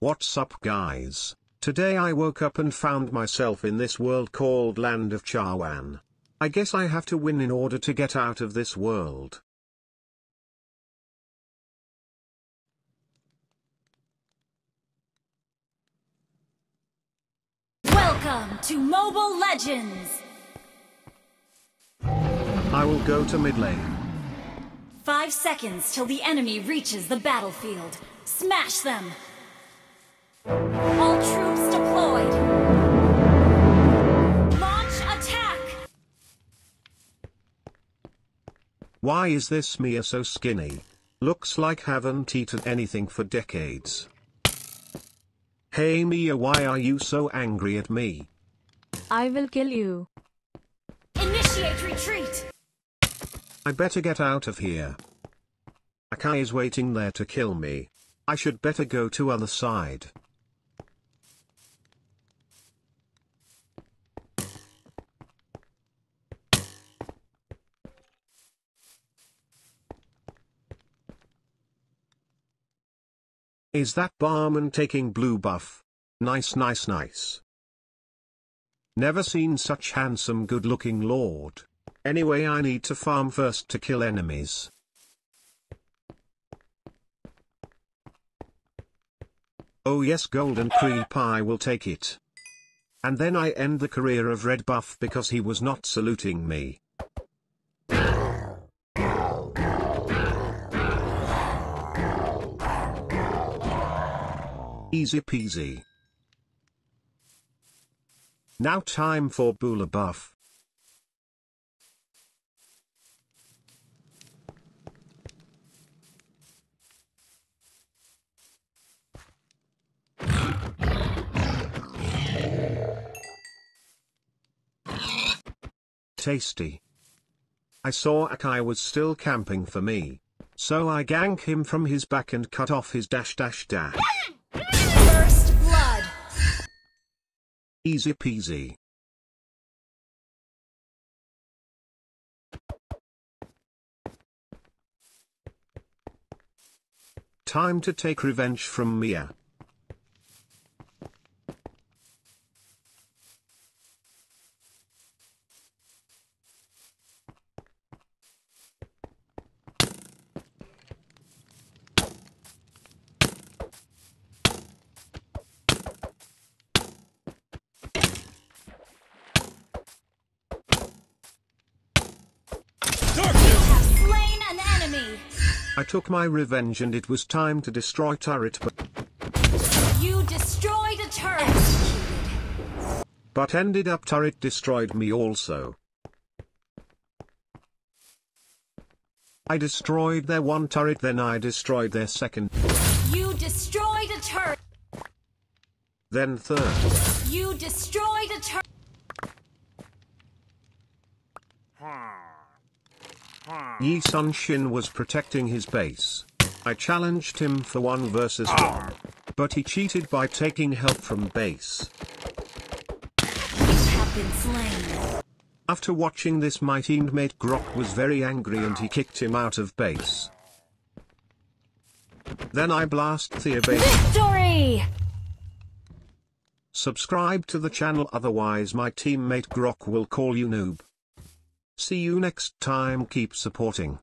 What's up guys? Today I woke up and found myself in this world called Land of Chawan. I guess I have to win in order to get out of this world. Welcome to Mobile Legends! I will go to mid lane. Five seconds till the enemy reaches the battlefield. Smash them! Why is this Mia so skinny? Looks like haven't eaten anything for decades. Hey Mia why are you so angry at me? I will kill you. Initiate retreat! I better get out of here. Akai is waiting there to kill me. I should better go to other side. Is that barman taking blue buff? Nice nice nice. Never seen such handsome good looking lord. Anyway I need to farm first to kill enemies. Oh yes golden creep I will take it. And then I end the career of red buff because he was not saluting me. Easy peasy. Now time for Bula buff. Tasty. I saw Akai was still camping for me. So I gank him from his back and cut off his dash dash dash. Easy peasy. Time to take revenge from Mia. Have slain an enemy! I took my revenge and it was time to destroy turret but, You destroyed a turret! Executed. but ended up turret destroyed me also. I destroyed their one turret then I destroyed their second, You destroyed a turret! then third. You destroyed a turret! Yi Sun Shin was protecting his base. I challenged him for one versus one. But he cheated by taking help from base. You have been slain. After watching this my teammate Grock was very angry and he kicked him out of base. Then I blast Thea base. Victory! Subscribe to the channel otherwise my teammate Grock will call you noob. See you next time keep supporting.